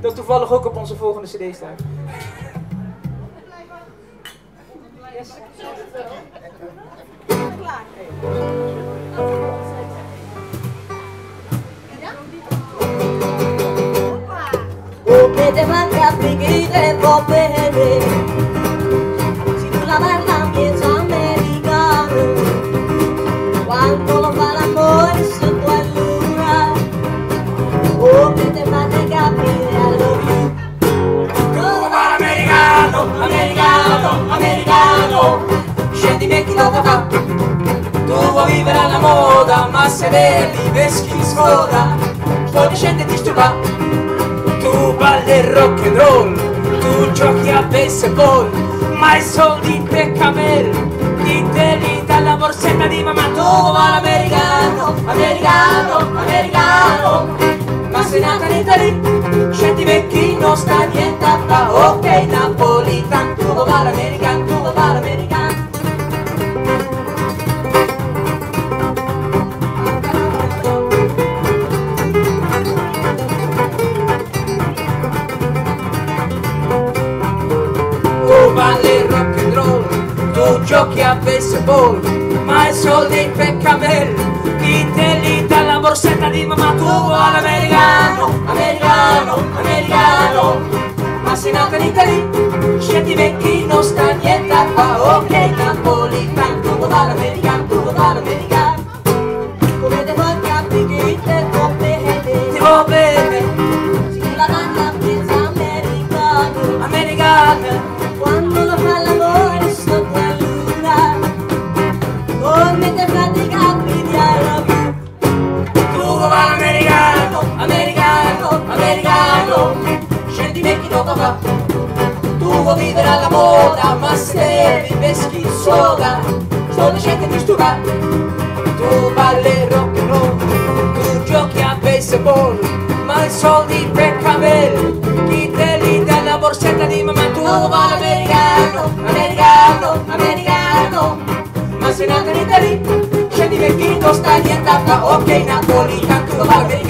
Dat toevallig ook op onze volgende cd staat. Vivere alla moda Ma se bevi veschi sfoda. Sto dicendo ti stupa. Tu balli rock and Tu giochi a baseball Ma i soldi per camel. Ti devi dalla borsetta di mamma. Tu americano, americano. Ma sei nata in Italia Scendi vecchi non sta niente a fa. Ok napolitan Tu vuoi l'americano, tu vuoi l'americano Tu balli rock and roll, tu giochi a baseball, ma i soldi per camel, borsetta di mamma tu all'americano, americano, americano, ma sei nata in Italia, scendi vecchi non sta niente a fa, mamá Tuvo vibra la moda, ma se vive schizzoda Sono gente di stuga, tu balli e rock and Tu giochi a baseball, ma i soldi per camel Chi te la borsetta di mamma Tu oh, vai americano, americano, americano. Ma sei nato in Italia, scendi vestito, stai in Ok, Napoli, tanto lo va